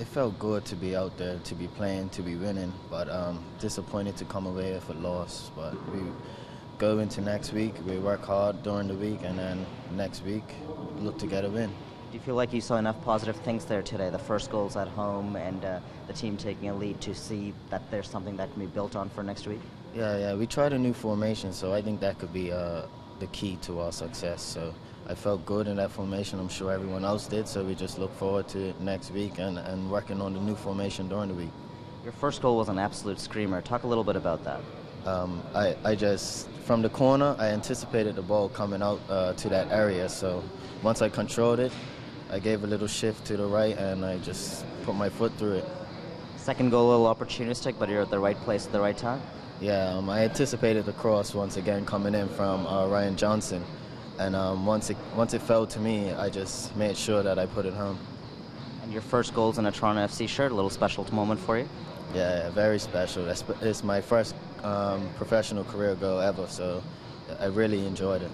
it felt good to be out there, to be playing, to be winning, but um, disappointed to come away with a loss. But we go into next week, we work hard during the week, and then next week look to get a win. Do you feel like you saw enough positive things there today? The first goals at home and uh, the team taking a lead to see that there's something that can be built on for next week? Yeah, yeah, we tried a new formation, so I think that could be uh, the key to our success. So I felt good in that formation. I'm sure everyone else did. So we just look forward to next week and, and working on the new formation during the week. Your first goal was an absolute screamer. Talk a little bit about that. Um, I, I just, from the corner, I anticipated the ball coming out uh, to that area. So once I controlled it, I gave a little shift to the right and I just put my foot through it. Second goal, a little opportunistic, but you're at the right place at the right time. Yeah, um, I anticipated the cross once again coming in from uh, Ryan Johnson, and um, once it once it fell to me, I just made sure that I put it home. And your first goals in a Toronto FC shirt, a little special moment for you. Yeah, yeah very special. It's my first um, professional career goal ever, so I really enjoyed it.